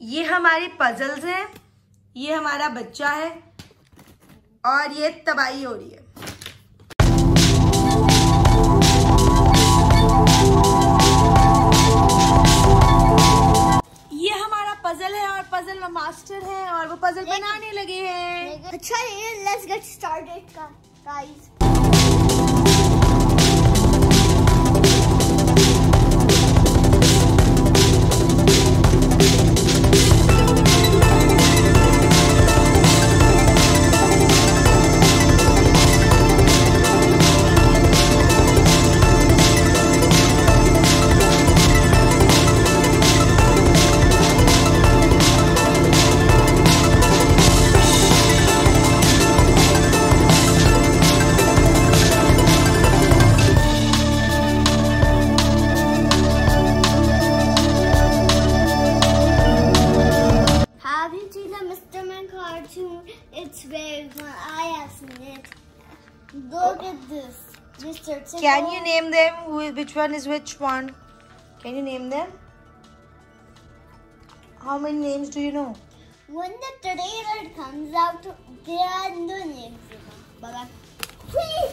ये हमारी पजल्स हैं ये हमारा बच्चा है और ये तबाही हो रही है। ये हमारा पजल है और पजल मास्टर है और वो पजल बनाने लगे हैं। अच्छा ये let's get started guys cartoon? It's very fun. I have seen it. Look at this. Mr. Tickle. Can you name them? Which one is which one? Can you name them? How many names do you know? When the trailer comes out, there are no names. Bye bye. Please,